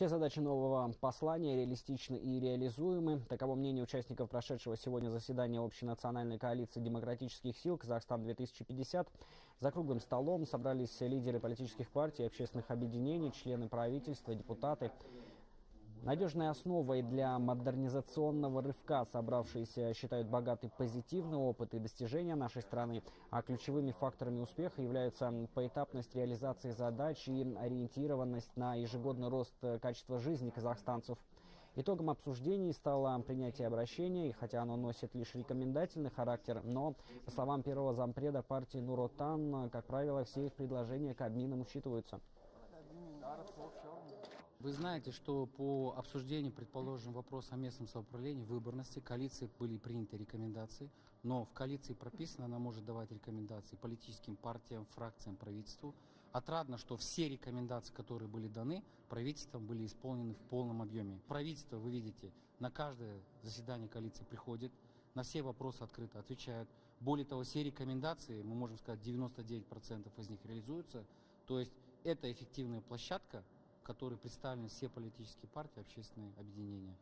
Все задачи нового послания реалистичны и реализуемы. Таково мнение участников прошедшего сегодня заседания общенациональной коалиции демократических сил «Казахстан-2050». За круглым столом собрались лидеры политических партий, общественных объединений, члены правительства, депутаты. Надежной основой для модернизационного рывка собравшиеся считают богатый позитивный опыт и достижения нашей страны, а ключевыми факторами успеха являются поэтапность реализации задач и ориентированность на ежегодный рост качества жизни казахстанцев. Итогом обсуждений стало принятие обращения, и хотя оно носит лишь рекомендательный характер, но, по словам первого зампреда партии Нуротан, как правило, все их предложения к обминам учитываются. Вы знаете, что по обсуждению, предположим, вопроса о местном самоуправлении, выборности, коалиции были приняты рекомендации, но в коалиции прописано, она может давать рекомендации политическим партиям, фракциям, правительству. Отрадно, что все рекомендации, которые были даны, правительством были исполнены в полном объеме. Правительство, вы видите, на каждое заседание коалиции приходит, на все вопросы открыто отвечают. Более того, все рекомендации, мы можем сказать, 99% из них реализуются. То есть это эффективная площадка, которой представлены все политические партии, общественные объединения.